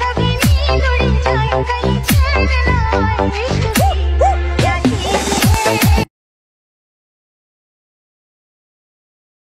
I'm not afraid to die.